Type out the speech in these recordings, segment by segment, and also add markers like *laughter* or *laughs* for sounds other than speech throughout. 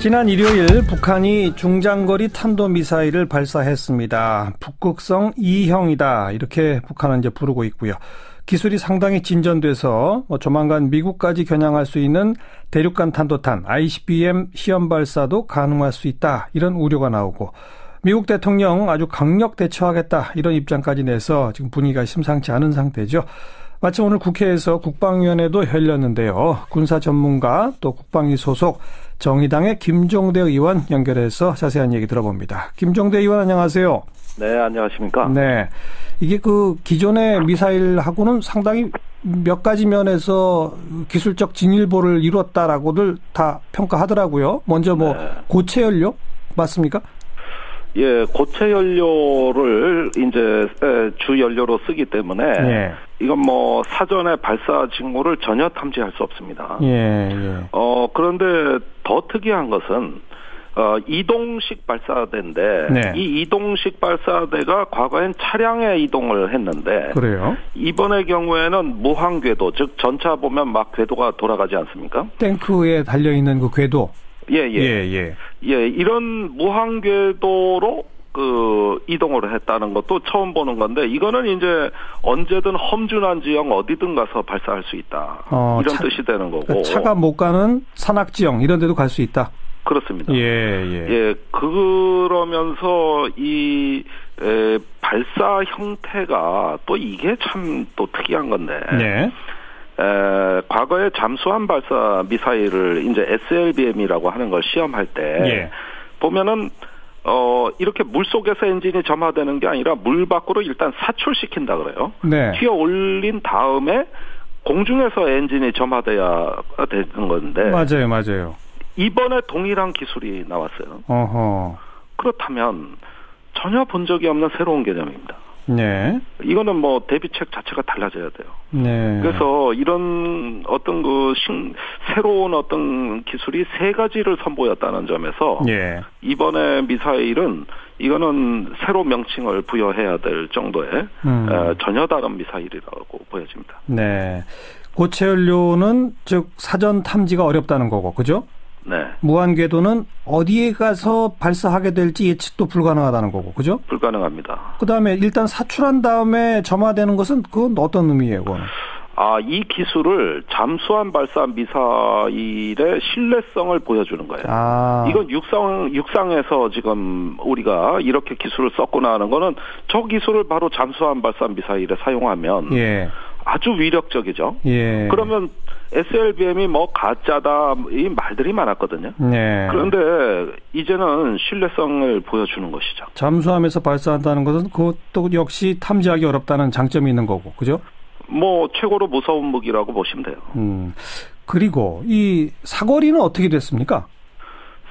지난 일요일 북한이 중장거리 탄도미사일을 발사했습니다. 북극성 2형이다. 이렇게 북한은 이제 부르고 있고요. 기술이 상당히 진전돼서 뭐 조만간 미국까지 겨냥할 수 있는 대륙간 탄도탄 ICBM 시험 발사도 가능할 수 있다. 이런 우려가 나오고 미국 대통령 아주 강력 대처하겠다. 이런 입장까지 내서 지금 분위기가 심상치 않은 상태죠. 마침 오늘 국회에서 국방위원회도 열렸는데요. 군사 전문가 또 국방위 소속 정의당의 김종대 의원 연결해서 자세한 얘기 들어봅니다. 김종대 의원 안녕하세요. 네, 안녕하십니까? 네. 이게 그 기존의 미사일하고는 상당히 몇 가지 면에서 기술적 진일보를 이뤘다라고들 다 평가하더라고요. 먼저 뭐 네. 고체 연료 맞습니까? 예, 고체 연료를 이제 주 연료로 쓰기 때문에 예. 이건 뭐 사전에 발사 징후를 전혀 탐지할 수 없습니다. 예, 예. 어 그런데 더 특이한 것은 어, 이동식 발사대인데 네. 이 이동식 발사대가 과거엔 차량에 이동을 했는데 그래요? 이번의 경우에는 무한 궤도 즉 전차 보면 막 궤도가 돌아가지 않습니까? 탱크에 달려 있는 그 궤도 예, 예. 예, 예. 예, 이런 무한 궤도로 그 이동을 했다는 것도 처음 보는 건데 이거는 이제 언제든 험준한 지형 어디든 가서 발사할 수 있다. 어, 이런 차, 뜻이 되는 거고. 그러니까 차가 못 가는 산악 지형 이런 데도 갈 수 있다. 그렇습니다. 예, 예. 예, 그러면서 이 에, 발사 형태가 또 이게 참 또 특이한 건데. 네. 에, 과거에 잠수함 발사 미사일을 이제 SLBM이라고 하는 걸 시험할 때 예. 보면은 어 이렇게 물 속에서 엔진이 점화되는 게 아니라 물 밖으로 일단 사출시킨다 그래요. 네. 튀어 올린 다음에 공중에서 엔진이 점화돼야 되는 건데. 맞아요, 맞아요. 이번에 동일한 기술이 나왔어요. 어허. 그렇다면 전혀 본 적이 없는 새로운 개념입니다. 네. 이거는 뭐 대비책 자체가 달라져야 돼요. 네. 그래서 이런 어떤 그 신, 새로운 어떤 기술이 세 가지를 선보였다는 점에서 네. 이번에 미사일은 이거는 새로 명칭을 부여해야 될 정도의 음. 에, 전혀 다른 미사일이라고 보여집니다. 네. 고체 연료는 즉 사전 탐지가 어렵다는 거고, 그죠? 네. 무한 궤도는 어디에 가서 발사하게 될지 예측도 불가능하다는 거고, 그죠? 불가능합니다. 그 다음에 일단 사출한 다음에 점화되는 것은 그건 어떤 의미예요, 그건? 아, 이 기술을 잠수함 발사 미사일의 신뢰성을 보여주는 거예요. 아. 이건 육상, 육상에서 지금 우리가 이렇게 기술을 썼구나 하는 거는 저 기술을 바로 잠수함 발사 미사일에 사용하면 예. 아주 위력적이죠. 예. 그러면 SLBM이 뭐 가짜다 이 말들이 많았거든요. 네. 그런데 이제는 신뢰성을 보여주는 것이죠. 잠수함에서 발사한다는 것은 그것도 역시 탐지하기 어렵다는 장점이 있는 거고, 그죠? 뭐 최고로 무서운 무기라고 보시면 돼요. 음. 그리고 이 사거리는 어떻게 됐습니까?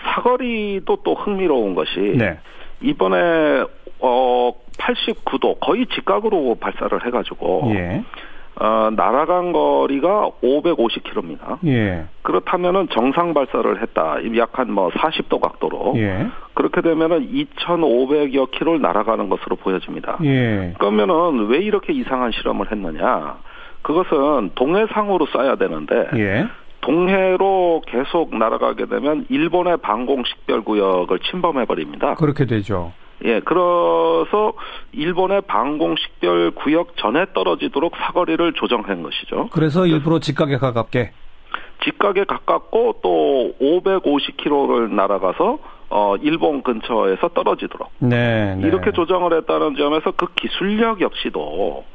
사거리도 또 흥미로운 것이 네. 이번에 어 89도 거의 직각으로 발사를 해가지고 예. 어, 날아간 거리가 550km입니다. 예. 그렇다면은 정상 발사를 했다. 약 한 뭐 40도 각도로. 예. 그렇게 되면은 2,500여 킬로를 날아가는 것으로 보여집니다. 예. 그러면은 왜 이렇게 이상한 실험을 했느냐? 그것은 동해상으로 쏴야 되는데 예. 동해로 계속 날아가게 되면 일본의 방공 식별 구역을 침범해 버립니다. 그렇게 되죠. 예, 그래서 일본의 방공 식별 구역 전에 떨어지도록 사거리를 조정한 것이죠. 그래서 일부러 직각에 가깝게 직각에 가깝고 또 550km를 날아가서 어 일본 근처에서 떨어지도록 네, 네. 이렇게 조정을 했다는 점에서 그 기술력 역시도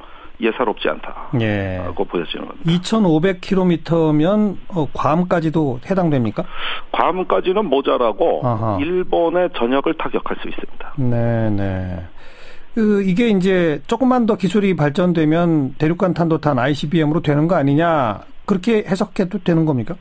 예사롭지 않다고 예. 보여지는 겁니다. 2,500km면 어, 괌까지도 해당됩니까? 괌까지는 모자라고 아하. 일본의 전역을 타격할 수 있습니다. 네, 네. 그 이게 이제 조금만 더 기술이 발전되면 대륙간 탄도탄 ICBM으로 되는 거 아니냐 그렇게 해석해도 되는 겁니까?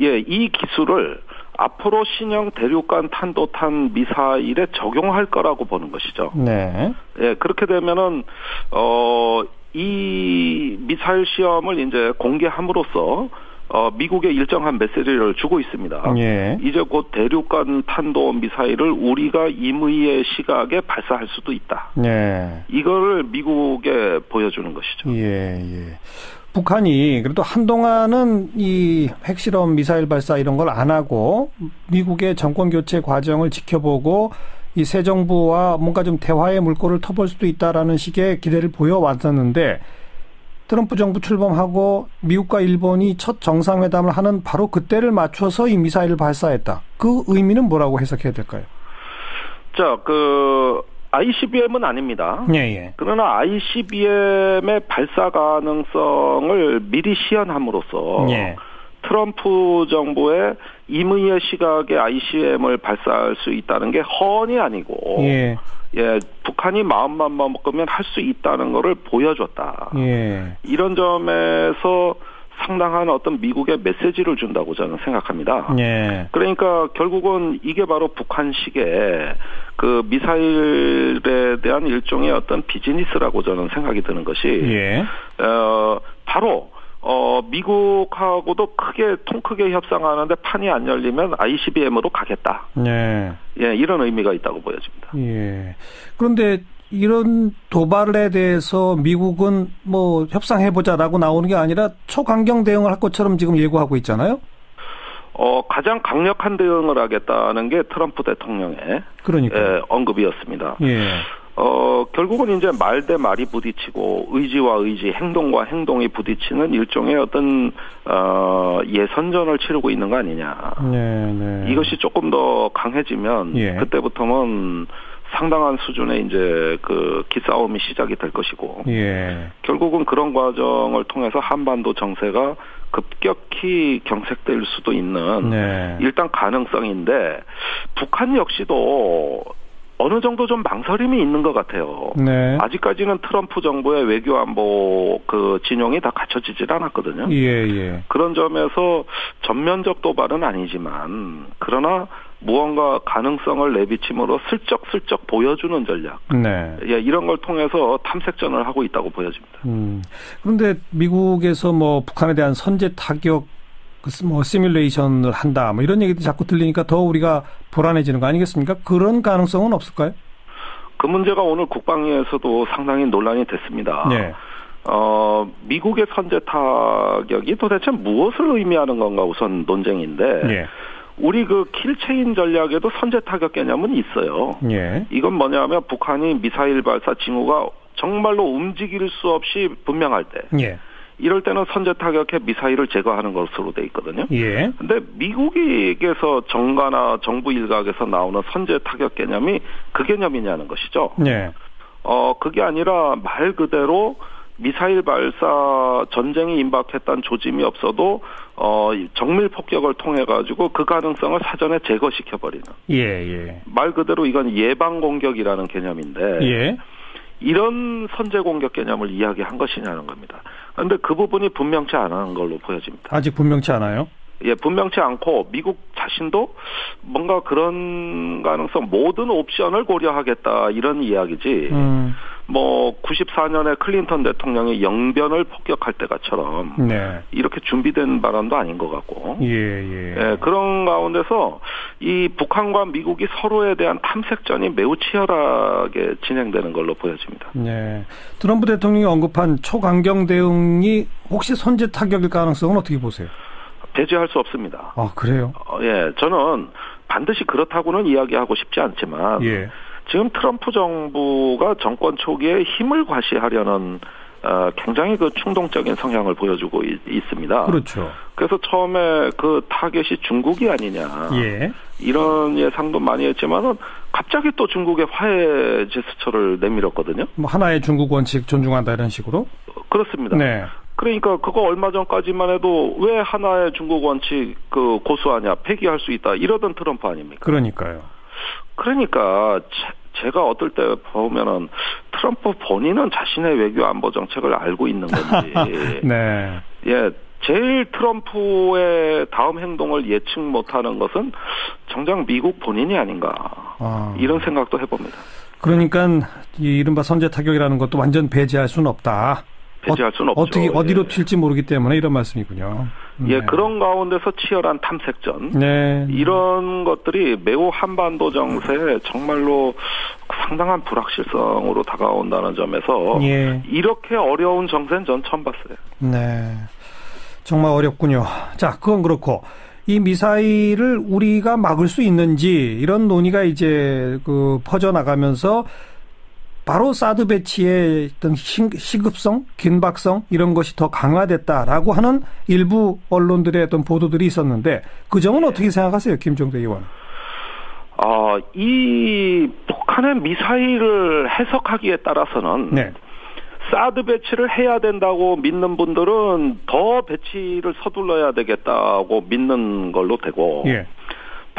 예, 이 기술을 앞으로 신형 대륙간 탄도탄 미사일에 적용할 거라고 보는 것이죠. 네. 예, 그렇게 되면은 어 이 미사일 시험을 이제 공개함으로써 어, 미국에 일정한 메시지를 주고 있습니다. 예. 이제 곧 대륙간 탄도 미사일을 우리가 임의의 시각에 발사할 수도 있다. 예. 이거를 미국에 보여주는 것이죠. 예, 예. 북한이 그래도 한동안은 이 핵실험 미사일 발사 이런 걸 안 하고 미국의 정권 교체 과정을 지켜보고 이 새 정부와 뭔가 좀 대화의 물꼬를 터볼 수도 있다라는 식의 기대를 보여왔었는데 트럼프 정부 출범하고 미국과 일본이 첫 정상회담을 하는 바로 그때를 맞춰서 이 미사일을 발사했다. 그 의미는 뭐라고 해석해야 될까요? 자, 그 ICBM은 아닙니다. 예, 예. 그러나 ICBM의 발사 가능성을 미리 시연함으로써 예. 트럼프 정부의 임의의 시각에 ICBM을 발사할 수 있다는 게 헌이 아니고 예. 예, 북한이 마음만 먹으면 할 수 있다는 것을 보여줬다. 예. 이런 점에서 상당한 어떤 미국의 메시지를 준다고 저는 생각합니다. 예. 그러니까 결국은 이게 바로 북한식의 그 미사일에 대한 일종의 어떤 비즈니스라고 저는 생각이 드는 것이 예. 어 바로 어, 미국하고도 크게, 통 크게 협상하는데 판이 안 열리면 ICBM으로 가겠다. 네. 예, 이런 의미가 있다고 보여집니다. 예. 그런데 이런 도발에 대해서 미국은 뭐 협상해보자라고 나오는 게 아니라 초강경 대응을 할 것처럼 지금 예고하고 있잖아요? 어, 가장 강력한 대응을 하겠다는 게 트럼프 대통령의 그러니까. 예, 언급이었습니다. 예. 어, 결국은 이제 말 대 말이 부딪히고 의지와 의지, 행동과 행동이 부딪히는 일종의 어떤 어, 예선전을 치르고 있는 거 아니냐. 네, 네. 이것이 조금 더 강해지면 예. 그때부터는 상당한 수준의 이제 그 기싸움이 시작이 될 것이고 예. 결국은 그런 과정을 통해서 한반도 정세가 급격히 경색될 수도 있는 네. 일단 가능성인데 북한 역시도 어느 정도 좀 망설임이 있는 것 같아요. 네. 아직까지는 트럼프 정부의 외교 안보 그 진영이 다 갖춰지질 않았거든요. 예, 예. 그런 점에서 전면적 도발은 아니지만 그러나 무언가 가능성을 내비침으로 슬쩍슬쩍 보여주는 전략. 네. 예, 이런 걸 통해서 탐색전을 하고 있다고 보여집니다. 음. 그런데 미국에서 뭐 북한에 대한 선제 타격 뭐 시뮬레이션을 한다 뭐 이런 얘기도 자꾸 들리니까 더 우리가 불안해지는 거 아니겠습니까? 그런 가능성은 없을까요? 그 문제가 오늘 국방위에서도 상당히 논란이 됐습니다. 네. 어, 미국의 선제 타격이 도대체 무엇을 의미하는 건가 우선 논쟁인데 네. 우리 그 킬체인 전략에도 선제 타격 개념은 있어요. 예. 이건 뭐냐면 북한이 미사일 발사 징후가 정말로 움직일 수 없이 분명할 때. 예. 이럴 때는 선제 타격해 미사일을 제거하는 것으로 돼 있거든요. 예. 근데 미국에서 정가나 정부 일각에서 나오는 선제 타격 개념이 그 개념이냐는 것이죠. 예. 어, 그게 아니라 말 그대로 미사일 발사 전쟁이 임박했던 조짐이 없어도 어 정밀 폭격을 통해 가지고 그 가능성을 사전에 제거시켜 버리는. 예, 예. 말 그대로 이건 예방 공격이라는 개념인데 예. 이런 선제 공격 개념을 이야기한 것이냐는 겁니다. 그런데 그 부분이 분명치 않은 걸로 보여집니다. 아직 분명치 않아요? 예, 분명치 않고 미국 자신도 뭔가 그런 가능성 모든 옵션을 고려하겠다 이런 이야기지. 음. 뭐 94년에 클린턴 대통령이 영변을 폭격할 때가처럼 네. 이렇게 준비된 발언도 아닌 것 같고 예, 예. 예, 그런 가운데서 이 북한과 미국이 서로에 대한 탐색전이 매우 치열하게 진행되는 걸로 보여집니다. 네. 트럼프 대통령이 언급한 초강경 대응이 혹시 선제 타격일 가능성은 어떻게 보세요? 배제할 수 없습니다. 아 그래요? 어, 예, 저는 반드시 그렇다고는 이야기하고 싶지 않지만 예. 지금 트럼프 정부가 정권 초기에 힘을 과시하려는 어, 굉장히 그 충동적인 성향을 보여주고 있, 습니다 그렇죠. 그래서 처음에 그 타겟이 중국이 아니냐. 예. 이런 예상도 많이 했지만은 갑자기 또 중국의 화해 제스처를 내밀었거든요. 뭐 하나의 중국 원칙 존중한다 이런 식으로? 그렇습니다. 네. 그러니까 그거 얼마 전까지만 해도 왜 하나의 중국 원칙 그 고수하냐 폐기할 수 있다 이러던 트럼프 아닙니까? 그러니까요. 그러니까 제, 가 어떨 때 보면은 트럼프 본인은 자신의 외교 안보 정책을 알고 있는 건지. *laughs* 네. 예. 제일 트럼프의 다음 행동을 예측 못하는 것은 정작 미국 본인이 아닌가 아. 이런 생각도 해봅니다. 그러니까 이 이른바 선제 타격이라는 것도 완전 배제할 수는 없다. 배치할 수는 없죠. 어떻게 어디로 예. 튈지 모르기 때문에 이런 말씀이군요. 예, 네. 그런 가운데서 치열한 탐색전. 네. 이런 것들이 매우 한반도 정세에 정말로 상당한 불확실성으로 다가온다는 점에서 예. 이렇게 어려운 정세는 전 처음 봤어요. 네. 정말 어렵군요. 자, 그건 그렇고 이 미사일을 우리가 막을 수 있는지 이런 논의가 이제 그 퍼져 나가면서 바로 사드 배치의 어떤 시급성, 긴박성 이런 것이 더 강화됐다라고 하는 일부 언론들의 어떤 보도들이 있었는데 그 점은 어떻게 생각하세요, 김종대 의원? 어, 이 북한의 미사일을 해석하기에 따라서는 네. 사드 배치를 해야 된다고 믿는 분들은 더 배치를 서둘러야 되겠다고 믿는 걸로 되고 예.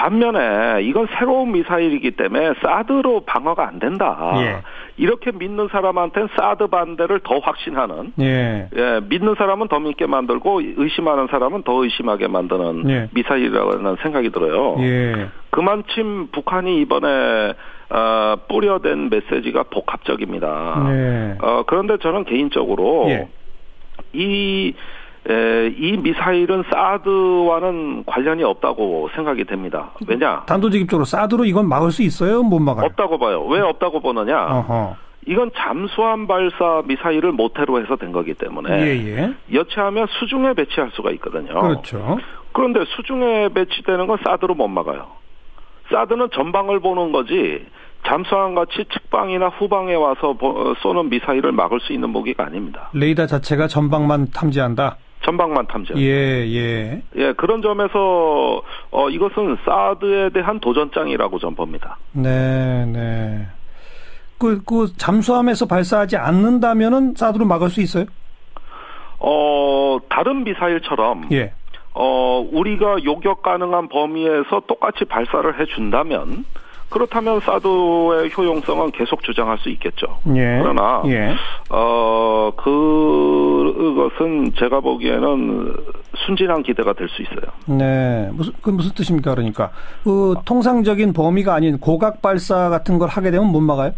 반면에 이건 새로운 미사일이기 때문에 사드로 방어가 안 된다. 예. 이렇게 믿는 사람한테는 사드 반대를 더 확신하는. 예. 예. 믿는 사람은 더 믿게 만들고 의심하는 사람은 더 의심하게 만드는 예. 미사일이라는 생각이 들어요. 예. 그만큼 북한이 이번에 어, 뿌려댄 메시지가 복합적입니다. 네. 어, 그런데 저는 개인적으로 예. 이 에, 이 미사일은 사드와는 관련이 없다고 생각이 됩니다. 왜냐? 단도직입적으로 사드로 이건 막을 수 있어요? 못 막아요? 없다고 봐요. 왜 없다고 보느냐? 어허. 이건 잠수함 발사 미사일을 모태로 해서 된 거기 때문에 예, 예. 여차하면 수중에 배치할 수가 있거든요. 그렇죠. 그런데 수중에 배치되는 건 사드로 못 막아요. 사드는 전방을 보는 거지 잠수함 같이 측방이나 후방에 와서 쏘는 미사일을 막을 수 있는 무기가 아닙니다. 레이더 자체가 전방만 탐지한다. 전방만 탐지. 예, 예. 예, 그런 점에서 어 이것은 사드에 대한 도전장이라고 전 봅니다. 네, 네. 그, 그 잠수함에서 발사하지 않는다면은 사드로 막을 수 있어요? 어, 다른 미사일처럼 예. 어, 우리가 요격 가능한 범위에서 똑같이 발사를 해 준다면 그렇다면 사드의 효용성은 계속 주장할 수 있겠죠. 예. 그러나 예. 어그 것은 제가 보기에는 순진한 기대가 될 수 있어요. 네, 무슨 그 무슨 뜻입니까? 그러니까 그 통상적인 범위가 아닌 고각 발사 같은 걸 하게 되면 못 막아요?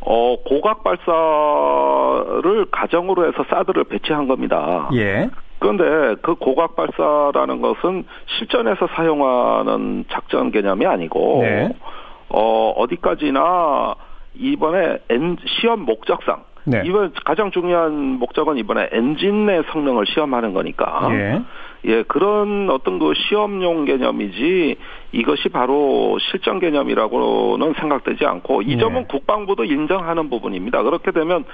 어 고각 발사를 가정으로 해서 사드를 배치한 겁니다. 예. 그런데 그 고각 발사라는 것은 실전에서 사용하는 작전 개념이 아니고 네. 어 어디까지나 이번에 엔, 시험 목적상 네. 이번 가장 중요한 목적은 이번에 엔진 내 성능을 시험하는 거니까 예. 예 그런 어떤 그 시험용 개념이지 이것이 바로 실전 개념이라고는 생각되지 않고 이 점은 네. 국방부도 인정하는 부분입니다. 그렇게 되면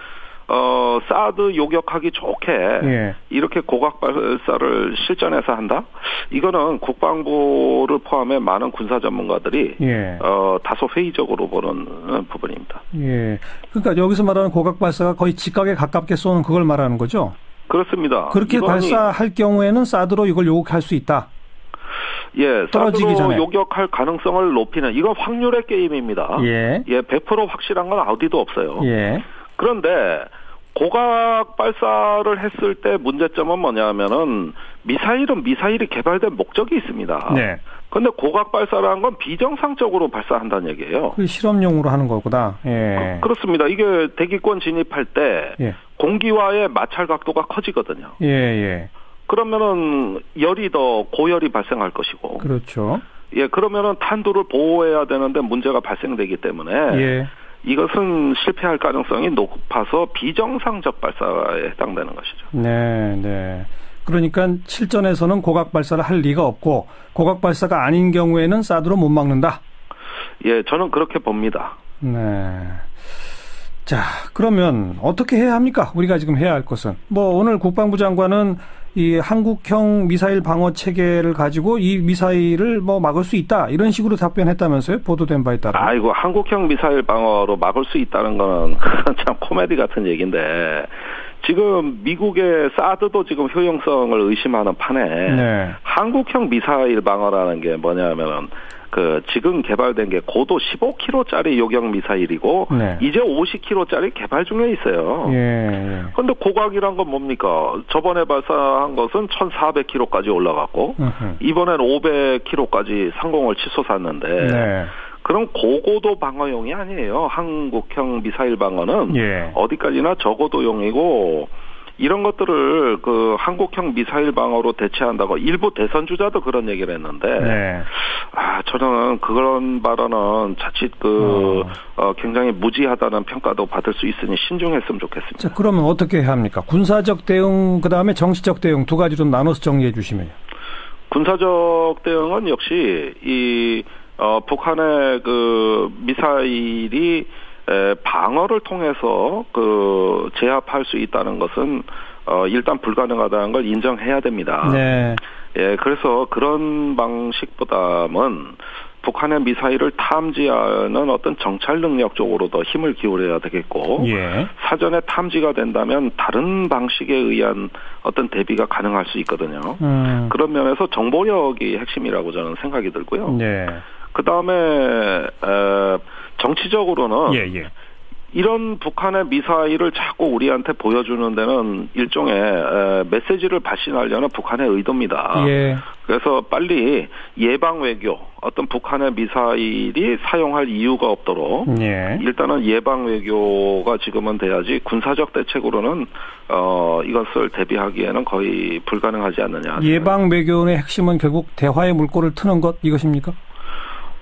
어, 사드 요격하기 좋게 예. 이렇게 고각 발사를 실전에서 한다? 이거는 국방부를 포함해 많은 군사 전문가들이 예. 어, 다소 회의적으로 보는 부분입니다. 예. 그러니까 여기서 말하는 고각 발사가 거의 직각에 가깝게 쏘는 그걸 말하는 거죠? 그렇습니다. 그렇게 발사할 경우에는 사드로 이걸 요격할 수 있다. 예, 떨어지기 전에 요격할 가능성을 높이는 이건 확률의 게임입니다. 예, 예, 100% 확실한 건 어디도 없어요. 예. 그런데 고각 발사를 했을 때 문제점은 뭐냐면은 미사일은 미사일이 개발된 목적이 있습니다. 네. 근데 고각 발사라는 건 비정상적으로 발사한다는 얘기예요. 그 실험용으로 하는 거구나. 예. 그, 렇습니다 이게 대기권 진입할 때 예. 공기와의 마찰 각도가 커지거든요. 예, 예. 그러면은 열이 더 고열이 발생할 것이고. 그렇죠. 예, 그러면은 탄두를 보호해야 되는데 문제가 발생되기 때문에 예. 이것은 실패할 가능성이 높아서 비정상적 발사에 해당되는 것이죠. 네, 네. 그러니까 실전에서는 고각 발사를 할 리가 없고 고각 발사가 아닌 경우에는 사드로 못 막는다. 예, 저는 그렇게 봅니다. 네. 자, 그러면 어떻게 해야 합니까? 우리가 지금 해야 할 것은 뭐 오늘 국방부 장관은 이 한국형 미사일 방어 체계를 가지고 이 미사일을 뭐 막을 수 있다 이런 식으로 답변했다면서요 보도된 바에 따라 아이고 한국형 미사일 방어로 막을 수 있다는 거는 *laughs* 참 코미디 같은 얘기인데 지금 미국의 사드도 지금 효용성을 의심하는 판에 네. 한국형 미사일 방어라는 게 뭐냐면은 그 지금 개발된 게 고도 15km짜리 요격 미사일이고 네. 이제 50km짜리 개발 중에 있어요. 예. 그런데 고각이란 건 뭡니까? 저번에 발사한 것은 1,400km까지 올라갔고 으흠. 이번엔 500km까지 상공을 치솟았는데 네. 그럼 고고도 방어용이 아니에요. 한국형 미사일 방어는 예. 어디까지나 저고도용이고 이런 것들을 그 한국형 미사일 방어로 대체한다고 일부 대선 주자도 그런 얘기를 했는데 네. 아 저는 그런 발언은 자칫 그 어. 어, 굉장히 무지하다는 평가도 받을 수 있으니 신중했으면 좋겠습니다. 자, 그러면 어떻게 해야 합니까? 군사적 대응 그 다음에 정치적 대응 두 가지로 나눠서 정리해 주시면요. 군사적 대응은 역시 이 어, 북한의 그 미사일이 에, 방어를 통해서 그 제압할 수 있다는 것은 어, 일단 불가능하다는 걸 인정해야 됩니다. 네. 예, 그래서 그런 방식보다는 북한의 미사일을 탐지하는 어떤 정찰 능력 쪽으로 더 힘을 기울여야 되겠고 예. 사전에 탐지가 된다면 다른 방식에 의한 어떤 대비가 가능할 수 있거든요. 음. 그런 면에서 정보력이 핵심이라고 저는 생각이 들고요. 네. 그 다음에 정치적으로는 예, 예. 이런 북한의 미사일을 자꾸 우리한테 보여주는 데는 일종의 메시지를 발신하려는 북한의 의도입니다. 예. 그래서 빨리 예방 외교, 어떤 북한의 미사일이 사용할 이유가 없도록 예. 일단은 예방 외교가 지금은 돼야지 군사적 대책으로는 어 이것을 대비하기에는 거의 불가능하지 않느냐. 예방 외교의 핵심은 결국 대화의 물꼬를 트는 것 이것입니까?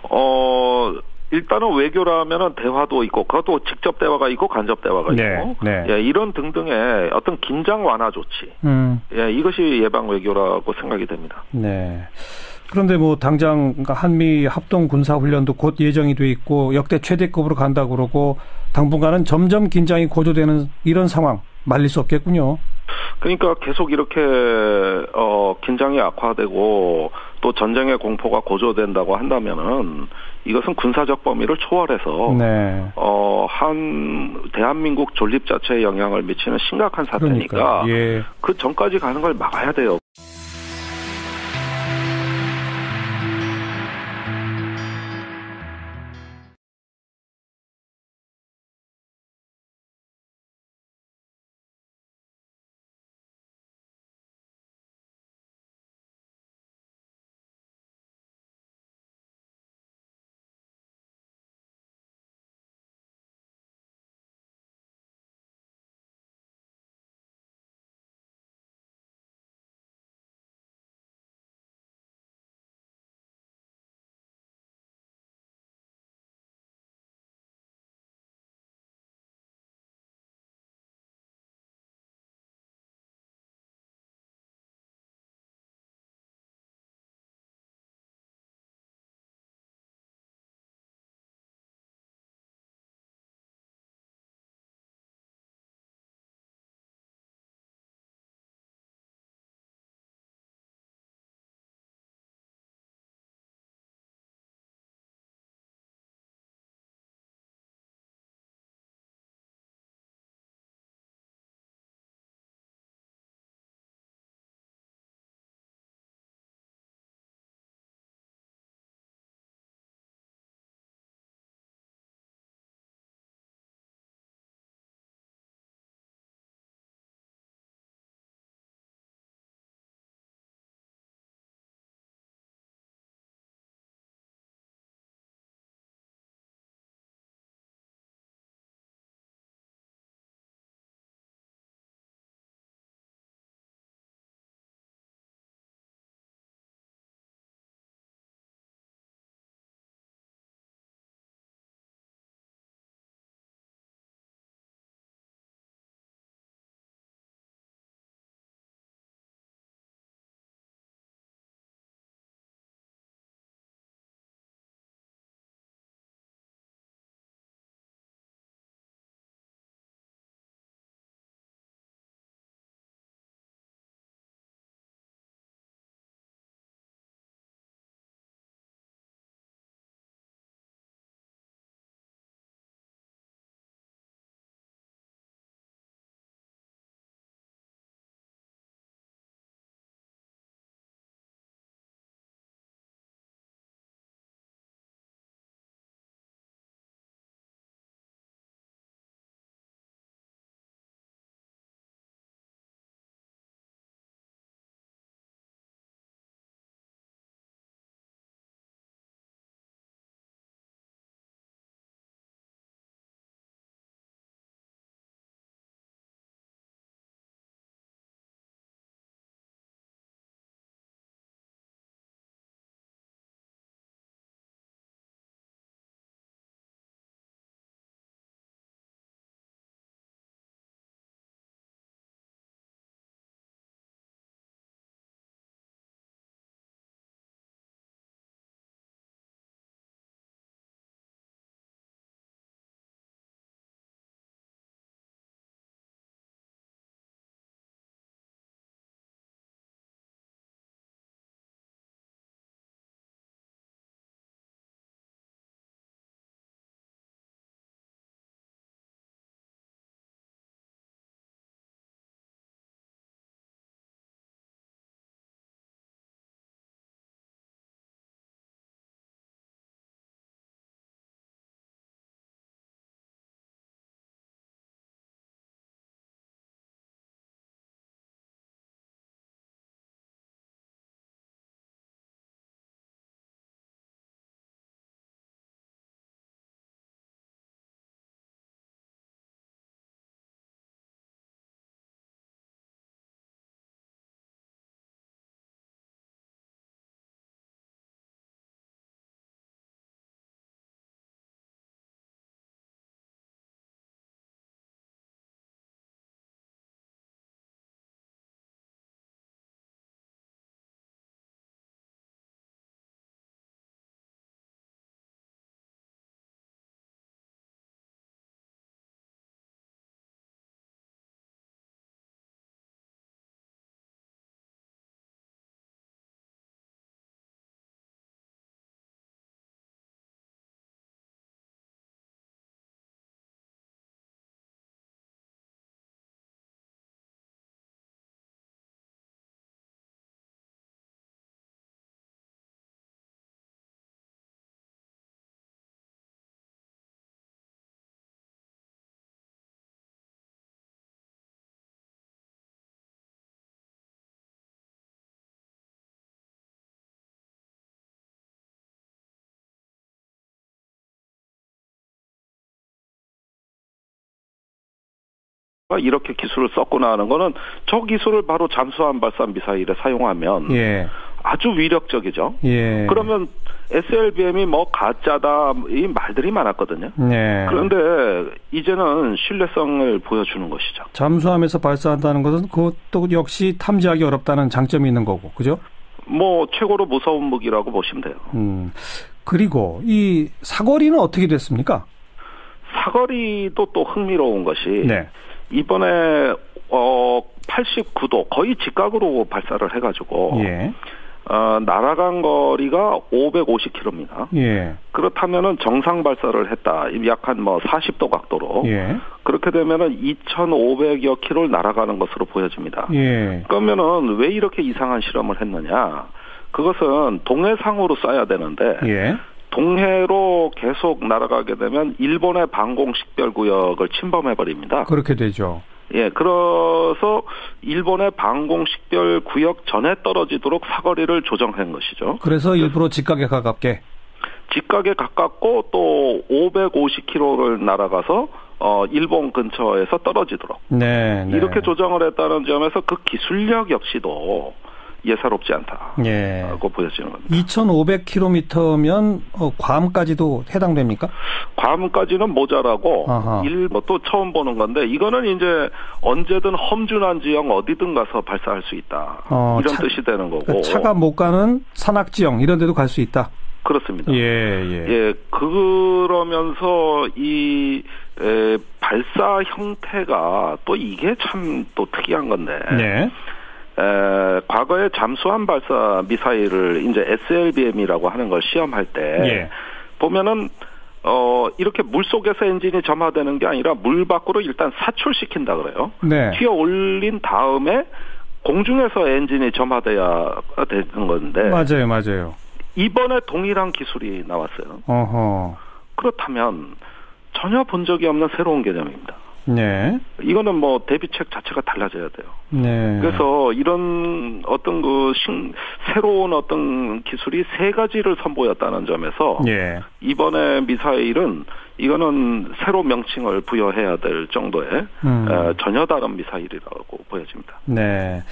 어 일단은 외교라면은 대화도 있고 그것도 직접 대화가 있고 간접 대화가 네, 있고 네. 예, 이런 등등의 어떤 긴장 완화 조치 음. 예, 이것이 예방 외교라고 생각이 됩니다. 네. 그런데 뭐 당장 그러니까 한미 합동 군사 훈련도 곧 예정이 돼 있고 역대 최대급으로 간다 그러고 당분간은 점점 긴장이 고조되는 이런 상황 말릴 수 없겠군요. 그러니까 계속 이렇게 어 긴장이 악화되고 또 전쟁의 공포가 고조된다고 한다면은 이것은 군사적 범위를 초월해서 네. 어한 대한민국 존립 자체에 영향을 미치는 심각한 사태니까 예. 그 전까지 가는 걸 막아야 돼요. 이렇게 기술을 썼구나 하는 거는 저 기술을 바로 잠수함 발사 미사일에 사용하면 예. 아주 위력적이죠. 예. 그러면 SLBM이 뭐 가짜다 이 말들이 많았거든요. 네. 그런데 이제는 신뢰성을 보여주는 것이죠. 잠수함에서 발사한다는 것은 그것도 역시 탐지하기 어렵다는 장점이 있는 거고, 그죠? 뭐 최고로 무서운 무기라고 보시면 돼요. 음. 그리고 이 사거리는 어떻게 됐습니까? 사거리도 또 흥미로운 것이 네. 이번에 어 89도 거의 직각으로 발사를 해가지고 예. 어, 날아간 거리가 550km입니다. 예. 그렇다면은 정상 발사를 했다. 약 한 뭐 40도 각도로. 예. 그렇게 되면은 2,500여 킬로를 날아가는 것으로 보여집니다. 예. 그러면은 왜 이렇게 이상한 실험을 했느냐? 그것은 동해상으로 쏴야 되는데 예. 동해로 계속 날아가게 되면 일본의 방공 식별 구역을 침범해 버립니다. 그렇게 되죠. 예, 그래서 일본의 방공 식별 구역 전에 떨어지도록 사거리를 조정한 것이죠. 그래서 일부러 직각에 가깝게 직각에 가깝고 또 550km를 날아가서 어 일본 근처에서 떨어지도록 네, 네. 이렇게 조정을 했다는 점에서 그 기술력 역시도 예사롭지 않다고 예. 보여지는 겁니다. 2,500km면 어, 괌까지도 해당됩니까? 괌까지는 모자라고 일뭐또 처음 보는 건데 이거는 이제 언제든 험준한 지형 어디든 가서 발사할 수 있다 어, 이런 차, 뜻이 되는 거고 그러니까 차가 못 가는 산악 지형 이런 데도 갈 수 있다. 그렇습니다. 예, 예. 예, 그러면서 이 에, 발사 형태가 또 이게 참 또 특이한 건데. 네. 에, 과거에 잠수함 발사 미사일을 이제 SLBM이라고 하는 걸 시험할 때 예. 보면은 어 이렇게 물 속에서 엔진이 점화되는 게 아니라 물 밖으로 일단 사출시킨다 그래요. 네. 튀어 올린 다음에 공중에서 엔진이 점화돼야 되는 건데. 맞아요, 맞아요. 이번에 동일한 기술이 나왔어요. 어허. 그렇다면 전혀 본 적이 없는 새로운 개념입니다. 네. 이거는 뭐 대비책 자체가 달라져야 돼요. 네. 그래서 이런 어떤 그 신, 새로운 어떤 기술이 세 가지를 선보였다는 점에서 네. 이번에 미사일은 이거는 새로 명칭을 부여해야 될 정도의 음. 에, 전혀 다른 미사일이라고 보여집니다. 네.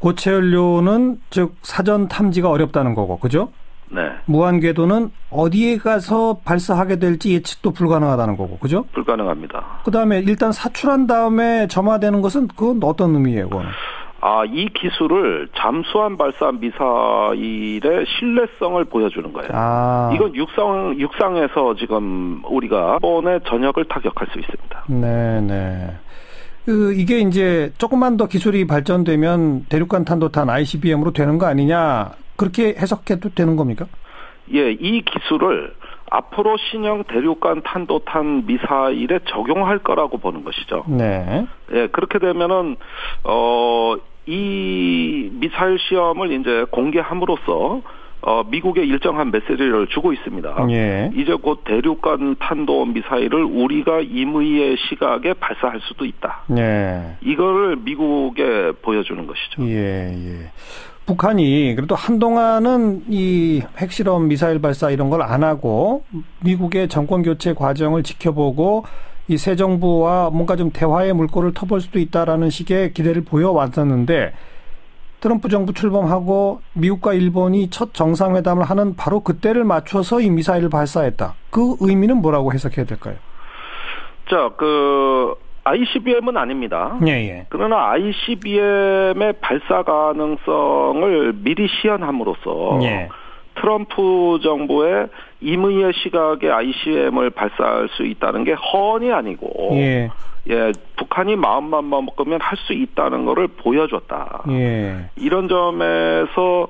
고체 연료는 즉 사전 탐지가 어렵다는 거고, 그죠? 네. 무한 궤도는 어디에 가서 발사하게 될지 예측도 불가능하다는 거고, 그죠? 불가능합니다. 그 다음에 일단 사출한 다음에 점화되는 것은 그건 어떤 의미예요, 그건? 아, 이 기술을 잠수함 발사 미사일의 신뢰성을 보여주는 거예요. 아. 이건 육상, 육상에서 지금 우리가 일본의 전역을 타격할 수 있습니다. 네, 네. 그 이게 이제 조금만 더 기술이 발전되면 대륙간 탄도탄 ICBM으로 되는 거 아니냐 그렇게 해석해도 되는 겁니까? 예, 이 기술을 앞으로 신형 대륙간 탄도탄 미사일에 적용할 거라고 보는 것이죠. 네. 예, 그렇게 되면은 어 이 미사일 시험을 이제 공개함으로써 어, 미국에 일정한 메시지를 주고 있습니다. 예. 이제 곧 대륙간 탄도 미사일을 우리가 임의의 시각에 발사할 수도 있다. 예. 이거를 미국에 보여주는 것이죠. 예, 예. 북한이 그래도 한동안은 이 핵실험 미사일 발사 이런 걸 안 하고 미국의 정권 교체 과정을 지켜보고 이 새 정부와 뭔가 좀 대화의 물꼬를 터볼 수도 있다라는 식의 기대를 보여왔었는데 트럼프 정부 출범하고 미국과 일본이 첫 정상회담을 하는 바로 그때를 맞춰서 이 미사일을 발사했다. 그 의미는 뭐라고 해석해야 될까요? 자, 그 ICBM은 아닙니다. 예, 예. 그러나 ICBM의 발사 가능성을 미리 시연함으로써 예. 트럼프 정부의 임의의 시각에 ICBM을 발사할 수 있다는 게 허언이 아니고 예. 예, 북한이 마음만 먹으면 할 수 있다는 것을 보여줬다. 예. 이런 점에서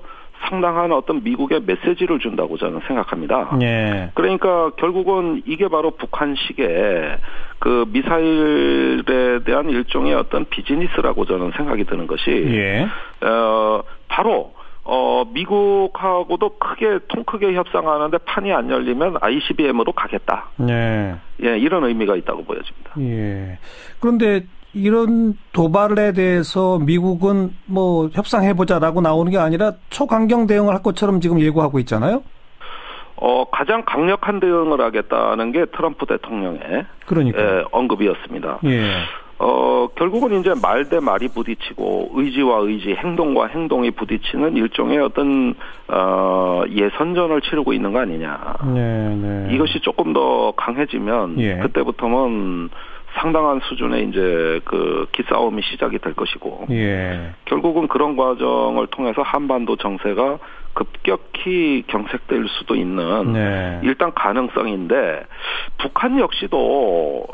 상당한 어떤 미국의 메시지를 준다고 저는 생각합니다. 예. 그러니까 결국은 이게 바로 북한식의 그 미사일에 대한 일종의 어떤 비즈니스라고 저는 생각이 드는 것이 예. 어 바로 어, 미국하고도 크게, 통 크게 협상하는데 판이 안 열리면 ICBM으로 가겠다. 네. 예, 이런 의미가 있다고 보여집니다. 예. 그런데 이런 도발에 대해서 미국은 뭐 협상해보자라고 나오는 게 아니라 초강경 대응을 할 것처럼 지금 예고하고 있잖아요? 어, 가장 강력한 대응을 하겠다는 게 트럼프 대통령의 그러니까. 예, 언급이었습니다. 예. 어, 결국은 이제 말 대 말이 부딪히고 의지와 의지, 행동과 행동이 부딪히는 일종의 어떤 어, 예선전을 치르고 있는 거 아니냐. 네, 네. 이것이 조금 더 강해지면 예. 그때부터는 상당한 수준의 이제 그 기싸움이 시작이 될 것이고 예. 결국은 그런 과정을 통해서 한반도 정세가 급격히 경색될 수도 있는 네. 일단 가능성인데 북한 역시도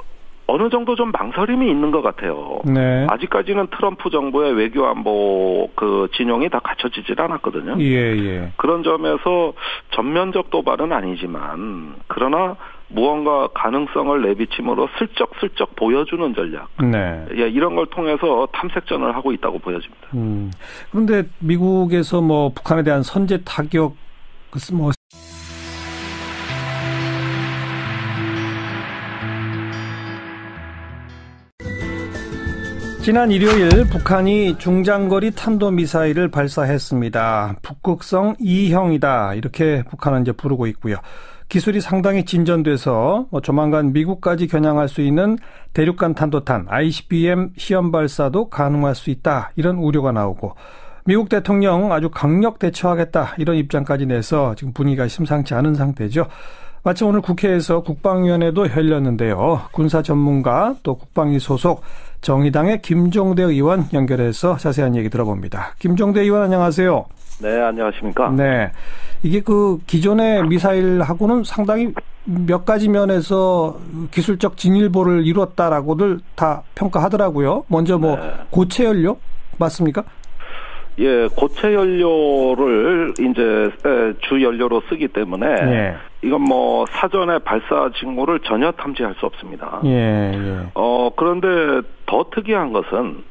어느 정도 좀 망설임이 있는 것 같아요. 네. 아직까지는 트럼프 정부의 외교 안보 그 진영이 다 갖춰지질 않았거든요. 예, 예. 그런 점에서 전면적 도발은 아니지만 그러나 무언가 가능성을 내비침으로 슬쩍슬쩍 보여주는 전략. 네. 예, 이런 걸 통해서 탐색전을 하고 있다고 보여집니다. 음. 그런데 미국에서 뭐 북한에 대한 선제 타격 뭐 지난 일요일 북한이 중장거리 탄도미사일을 발사했습니다. 북극성 2형이다. 이렇게 북한은 이제 부르고 있고요. 기술이 상당히 진전돼서 뭐 조만간 미국까지 겨냥할 수 있는 대륙간 탄도탄 ICBM 시험 발사도 가능할 수 있다. 이런 우려가 나오고 미국 대통령 아주 강력 대처하겠다. 이런 입장까지 내서 지금 분위기가 심상치 않은 상태죠. 마침 오늘 국회에서 국방위원회도 열렸는데요. 군사 전문가 또 국방위 소속 정의당의 김종대 의원 연결해서 자세한 얘기 들어봅니다. 김종대 의원 안녕하세요. 네, 안녕하십니까? 네. 이게 그 기존의 미사일하고는 상당히 몇 가지 면에서 기술적 진일보를 이뤘다라고들 다 평가하더라고요. 먼저 뭐 네. 고체 연료 맞습니까? 예, 고체 연료를 이제 주 연료로 쓰기 때문에 예. 이건 뭐 사전에 발사 징후를 전혀 탐지할 수 없습니다. 예, 예. 어 그런데 더 특이한 것은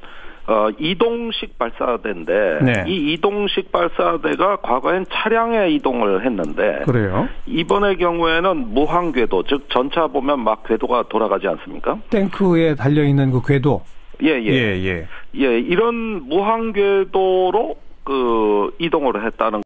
어, 이동식 발사대인데 네. 이 이동식 발사대가 과거엔 차량에 이동을 했는데 그래요? 이번의 경우에는 무한 궤도 즉 전차 보면 막 궤도가 돌아가지 않습니까? 탱크에 달려 있는 그 궤도 예, 예. 예, 예. 예, 이런 무한궤도로 그 이동을 했다는